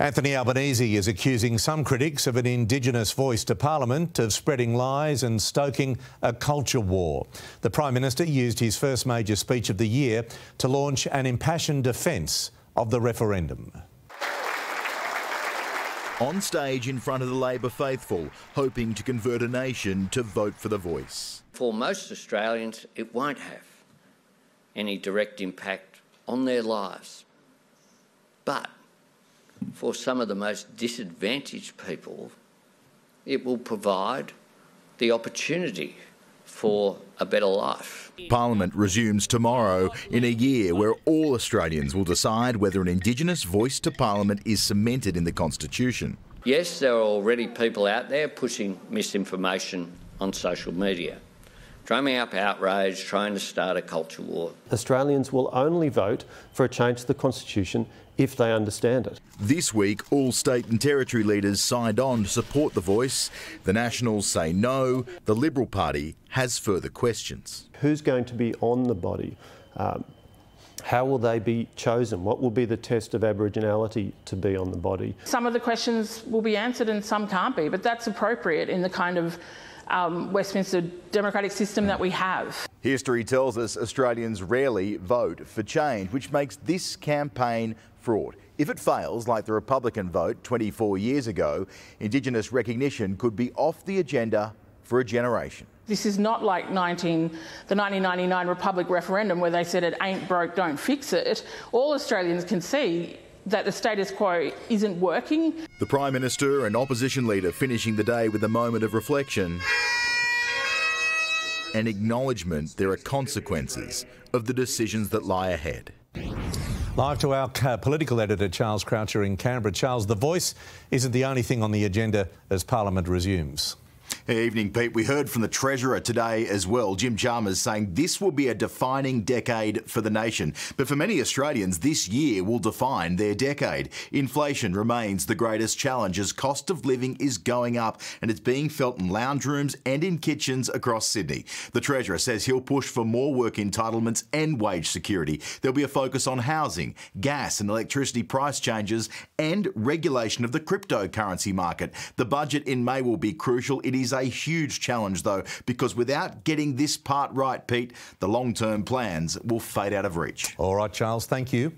Anthony Albanese is accusing some critics of an Indigenous voice to Parliament of spreading lies and stoking a culture war. The Prime Minister used his first major speech of the year to launch an impassioned defence of the referendum. On stage in front of the Labor faithful, hoping to convert a nation to vote for the voice. For most Australians, it won't have any direct impact on their lives. But for some of the most disadvantaged people, it will provide the opportunity for a better life. Parliament resumes tomorrow in a year where all Australians will decide whether an Indigenous voice to Parliament is cemented in the Constitution. Yes, there are already people out there pushing misinformation on social media, drumming up outrage, trying to start a culture war. Australians will only vote for a change to the Constitution if they understand it. This week, all state and territory leaders signed on to support the voice. The Nationals say no. The Liberal Party has further questions. Who's going to be on the body? Um, how will they be chosen? What will be the test of Aboriginality to be on the body? Some of the questions will be answered and some can't be, but that's appropriate in the kind of um, Westminster democratic system that we have. History tells us Australians rarely vote for change, which makes this campaign fraught. If it fails, like the Republican vote 24 years ago, Indigenous recognition could be off the agenda for a generation. This is not like 19, the 1999 Republic referendum where they said it ain't broke, don't fix it. All Australians can see that the status quo isn't working. The Prime Minister and opposition leader finishing the day with a moment of reflection and acknowledgement there are consequences of the decisions that lie ahead. Live to our uh, political editor, Charles Croucher in Canberra. Charles, the voice isn't the only thing on the agenda as Parliament resumes. Evening, Pete. We heard from the Treasurer today as well, Jim Chalmers, saying this will be a defining decade for the nation. But for many Australians, this year will define their decade. Inflation remains the greatest challenge as cost of living is going up and it's being felt in lounge rooms and in kitchens across Sydney. The Treasurer says he'll push for more work entitlements and wage security. There'll be a focus on housing, gas and electricity price changes and regulation of the cryptocurrency market. The budget in May will be crucial. It is a huge challenge, though, because without getting this part right, Pete, the long term plans will fade out of reach. All right, Charles, thank you.